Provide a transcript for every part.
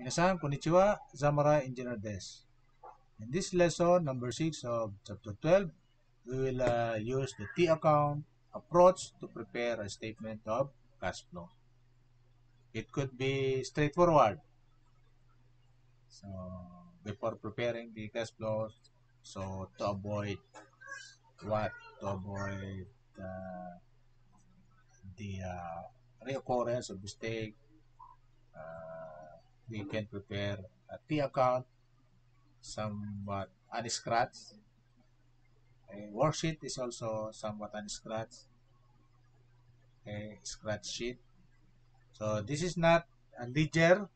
Minasan, konnichiwa, Zamurai Engineer Des. In this lesson, number 6 of chapter 12, we will uh, use the T account approach to prepare a statement of cash flow. It could be straightforward. So, before preparing the cash flow, so to avoid what? To avoid uh, the uh, reoccurrence of mistake, uh, we can prepare a T account somewhat unscratched. Uh, a worksheet is also somewhat unscratched. A scratch sheet. So this is not a ledger,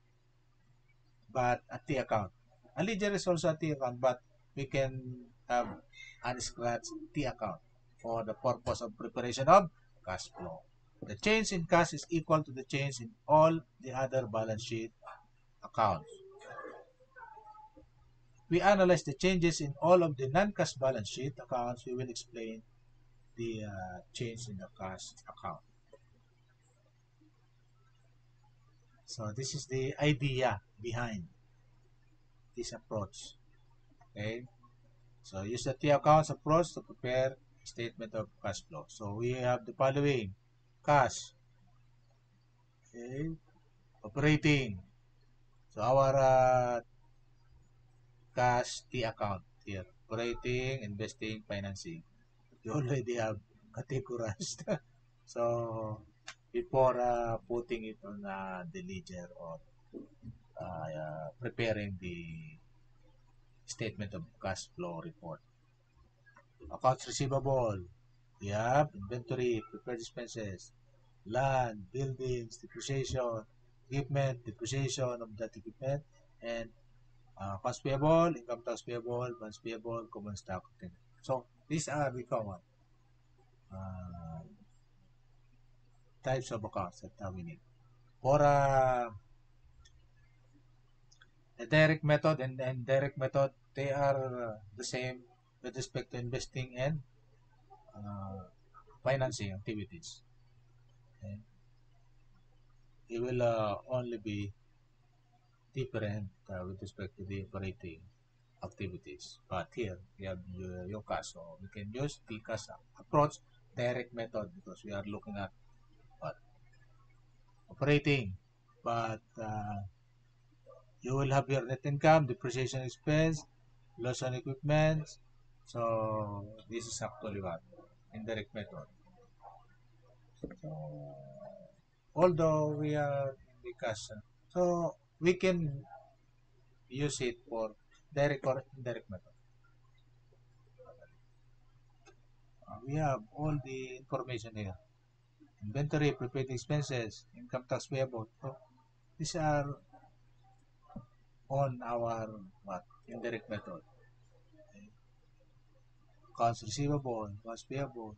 but a T account. A ledger is also a T account, but we can have unscratched T account for the purpose of preparation of cash flow. The change in cash is equal to the change in all the other balance sheet accounts. We analyze the changes in all of the non-cash balance sheet accounts. We will explain the uh, change in the cash account. So this is the idea behind this approach. Okay. So use the T accounts approach to prepare statement of cash flow. So we have the following cash, okay, operating. So our uh, cash T account here, operating, investing, financing. We already have categorized. so before uh, putting it on uh, the ledger or uh, preparing the statement of cash flow report. Accounts receivable, we have inventory, prepared expenses, land, buildings, depreciation, equipment, depreciation of that equipment, and uh, payable, income tax payable, bonds payable, common stock. So these are the common uh, types of accounts that we need. For uh, a direct method and indirect method, they are the same with respect to investing and uh, financing activities. Okay. It will uh, only be different uh, with respect to the operating activities. But here, we have uh, cash. So we can use cash approach direct method because we are looking at what? Operating. But uh, you will have your net income, depreciation expense, loss on equipment. So this is actually what? indirect method. So, although we are in the so we can use it for direct or indirect method. Uh, we have all the information here. Inventory, prepaid expenses, income tax payable. So, these are on our what, indirect method accounts receivable, accounts payable,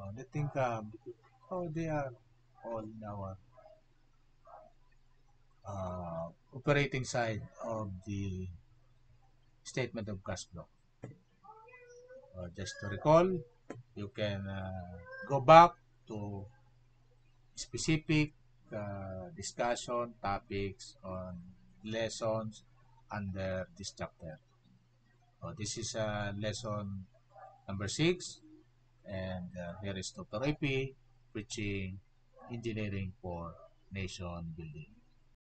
uh, net income. So they are in our uh, operating side of the statement of cash flow. Uh, just to recall, you can uh, go back to specific uh, discussion topics on lessons under this chapter. So this is uh, lesson number 6 and uh, here is Dr. AP preaching engineering for nation building.